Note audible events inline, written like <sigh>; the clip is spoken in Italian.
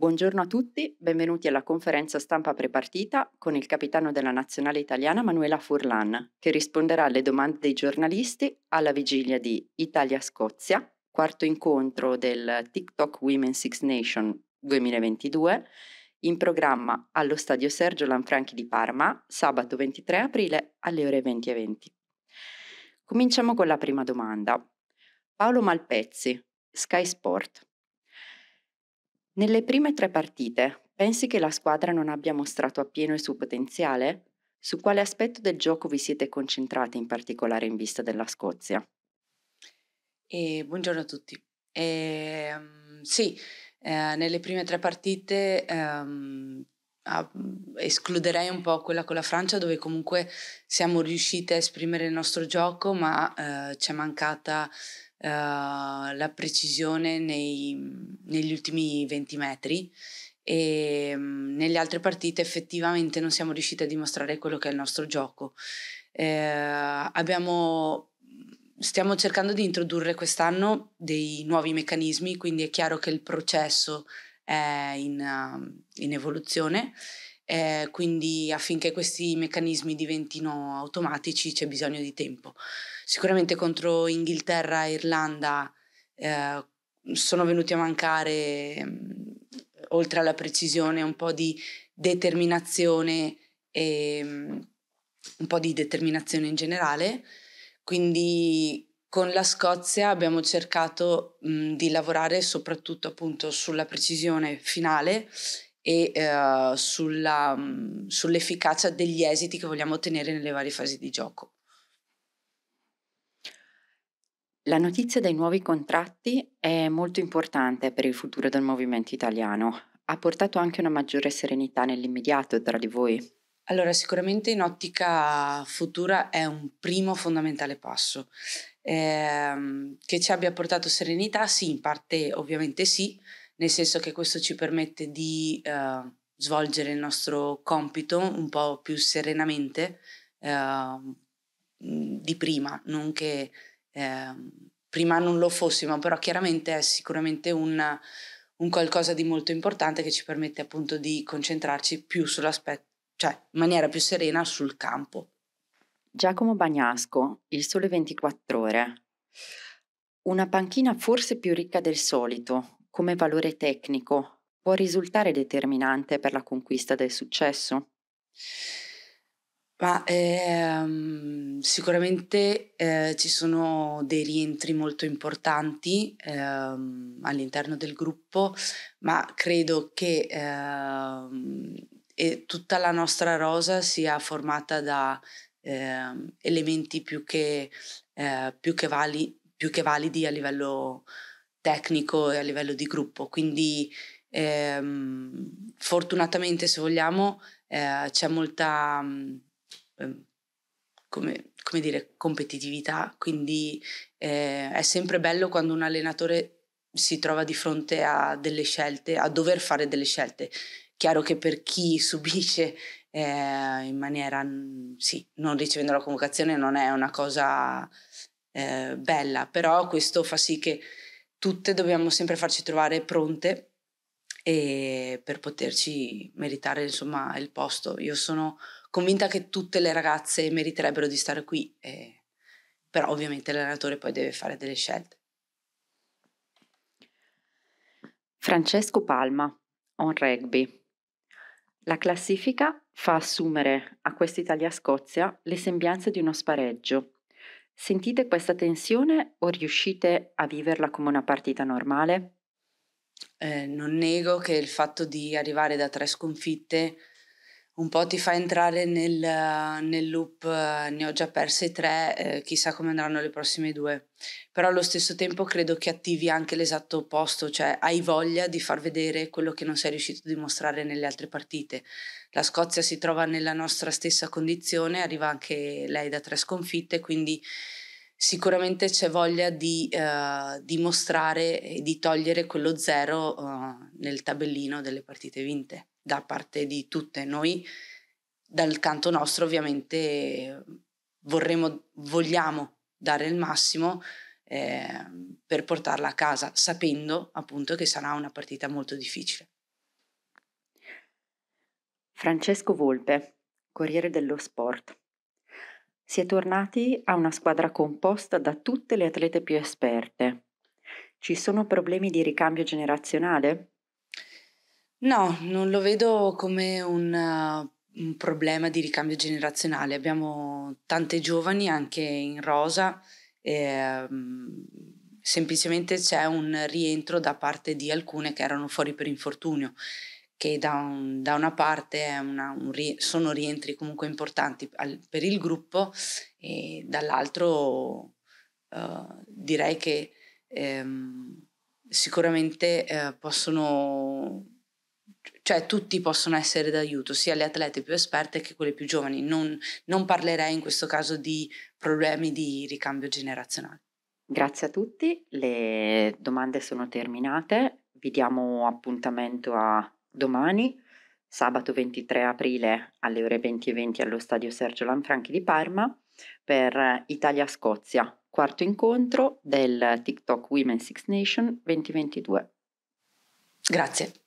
Buongiorno a tutti, benvenuti alla conferenza stampa prepartita con il capitano della nazionale italiana Manuela Furlan, che risponderà alle domande dei giornalisti alla vigilia di Italia-Scozia, quarto incontro del TikTok Women Six Nation 2022, in programma allo stadio Sergio Lanfranchi di Parma, sabato 23 aprile alle ore 20 e 20. Cominciamo con la prima domanda. Paolo Malpezzi, Sky Sport. Nelle prime tre partite, pensi che la squadra non abbia mostrato appieno il suo potenziale? Su quale aspetto del gioco vi siete concentrati in particolare in vista della Scozia? E buongiorno a tutti. E, um, sì, eh, nelle prime tre partite a, escluderei un po' quella con la Francia dove comunque siamo riusciti a esprimere il nostro gioco ma eh, ci è mancata la precisione nei, negli ultimi 20 metri e um, nelle altre partite effettivamente non siamo riusciti a dimostrare quello che è il nostro gioco. Eh, abbiamo, stiamo cercando di introdurre quest'anno dei nuovi meccanismi, quindi è chiaro che il processo è in, uh, in evoluzione eh, quindi affinché questi meccanismi diventino automatici c'è bisogno di tempo. Sicuramente contro Inghilterra e Irlanda eh, sono venuti a mancare, mh, oltre alla precisione, un po' di determinazione e mh, un po' di determinazione in generale. Quindi con la Scozia abbiamo cercato mh, di lavorare soprattutto appunto sulla precisione finale e eh, sulla, mh, sull'efficacia degli esiti che vogliamo ottenere nelle varie fasi di gioco. La notizia dei nuovi contratti è molto importante per il futuro del movimento italiano. Ha portato anche una maggiore serenità nell'immediato tra di voi? Allora, sicuramente in ottica futura è un primo fondamentale passo. Eh, che ci abbia portato serenità? Sì, in parte ovviamente sì, nel senso che questo ci permette di uh, svolgere il nostro compito un po' più serenamente uh, di prima, non che uh, prima non lo fossimo, però chiaramente è sicuramente un, un, qualcosa di molto importante che ci permette appunto di concentrarci più sull'aspetto, cioè in maniera più serena sul campo. Giacomo Bagnasco, Il Sole 24 Ore. Una panchina forse più ricca del solito, come valore tecnico può risultare determinante per la conquista del successo? Ma ehm, sicuramente eh, ci sono dei rientri molto importanti ehm, all'interno del gruppo, ma credo che ehm, tutta la nostra rosa sia formata da ehm, elementi più che, eh, più, che vali, più che validi a livello tecnico e a livello di gruppo. Quindi ehm, fortunatamente, se vogliamo, eh, c'è molta eh, come, come, dire, competitività, quindi eh, è sempre bello quando un allenatore si trova di fronte a delle scelte, a dover fare delle scelte. Chiaro che per chi <laughs> subisce eh, in maniera, sì, non ricevendo la convocazione non è una cosa eh, bella, però questo fa sì che tutte dobbiamo sempre farci trovare pronte per poterci meritare insomma il posto. Io sono convinta che tutte le ragazze meriterebbero di stare qui, eh, però ovviamente l'allenatore poi deve fare delle scelte. Francesco Palma, on rugby. La classifica fa assumere a questa Italia-Scozia le sembianze di uno spareggio Sentite questa tensione o riuscite a viverla come una partita normale? Eh, non nego che il fatto di arrivare da tre sconfitte un po' ti fa entrare nel, nel loop, ne ho già perse tre, eh, chissà come andranno le prossime due. Però allo stesso tempo credo che attivi anche l'esatto opposto, cioè hai voglia di far vedere quello che non sei riuscito a dimostrare nelle altre partite. La Scozia si trova nella nostra stessa condizione, arriva anche lei da tre sconfitte, quindi sicuramente c'è voglia di uh, dimostrare e di togliere quello zero uh, nel tabellino delle partite vinte da parte di tutte. Noi dal canto nostro ovviamente vorremmo, vogliamo dare il massimo eh, per portarla a casa, sapendo appunto che sarà una partita molto difficile. Francesco Volpe, Corriere dello Sport. Si è tornati a una squadra composta da tutte le atlete più esperte. Ci sono problemi di ricambio generazionale? No, non lo vedo come un, uh, un problema di ricambio generazionale. Abbiamo tante giovani anche in rosa. E, um, semplicemente c'è un rientro da parte di alcune che erano fuori per infortunio che da, un, da una parte una, un, sono rientri comunque importanti al, per il gruppo e dall'altro uh, direi che ehm, sicuramente eh, possono, cioè tutti possono essere d'aiuto, sia le atlete più esperte che quelle più giovani. Non, non parlerei in questo caso di problemi di ricambio generazionale. Grazie a tutti, le domande sono terminate, vi diamo appuntamento a domani, sabato 23 aprile alle ore 20.20 20 allo stadio Sergio Lanfranchi di Parma per Italia-Scozia, quarto incontro del TikTok Women Six Nation 2022. Grazie.